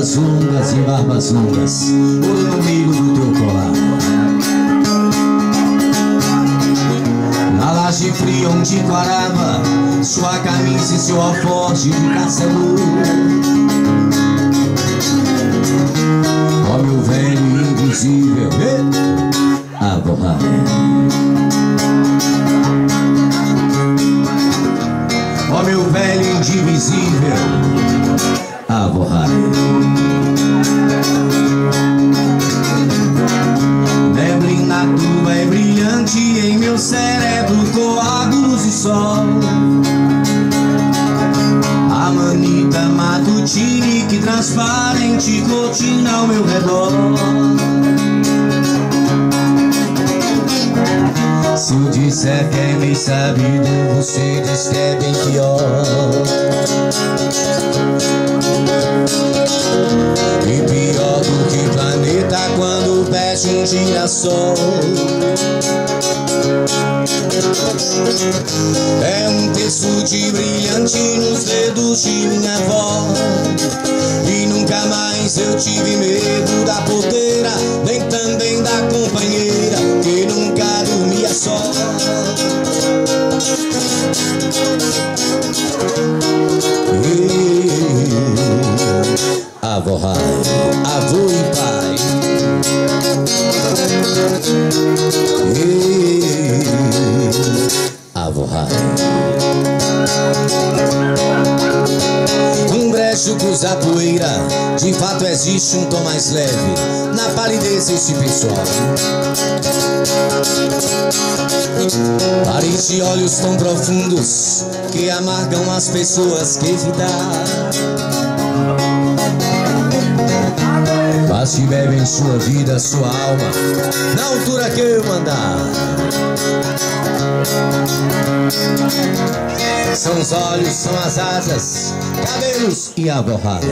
barbas longas e barbas longas, o no meio do teu colar. Na laje fria onde parava sua camisa e seu alforje de caçador. Ó meu velho invisível, a borrar. Ó meu velho indivisível, em meu cérebro coágulos e sol. A manita matutine que transparente cortina ao meu redor. Se eu disser que é bem sabido, você diz que é bem pior. E pior do que planeta quando peste um girassol é um terço de brilhante nos dedos de minha avó. E nunca mais eu tive medo da porteira Nem também da companheira que nunca dormia só. Deixo a poeira De fato existe um tom mais leve. Na palidez esse pessoal. Pares de olhos tão profundos Que amargam as pessoas que evitar mas que bebem sua vida, sua alma, na altura que eu mandar. São os olhos, são as asas, cabelos e a borrada.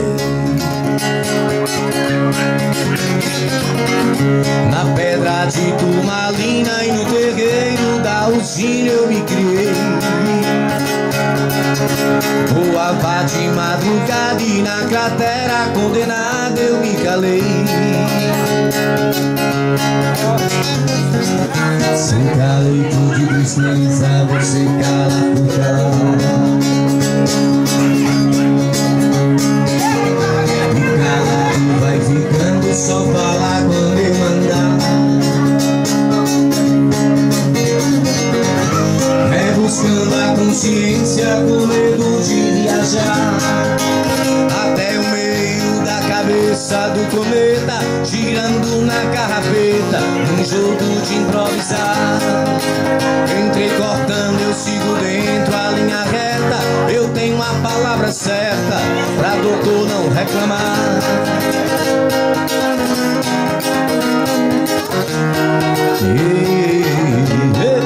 Na pedra de Turmalina e no terreiro da usina eu me criei. Voava de madrugada e na cratera condenada eu me calei. Se calei de tristeza, você cala por cala E calado vai ficando, só falar quando eu mandar. É buscando a consciência com medo de viajar força do cometa Girando na carrapeta um jogo de improvisar Entrei cortando, eu sigo dentro a linha reta Eu tenho a palavra certa Pra doutor não reclamar e, e, e.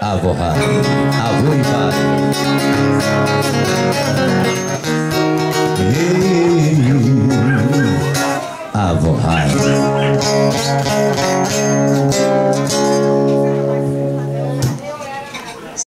Avô avô e pai Avohai.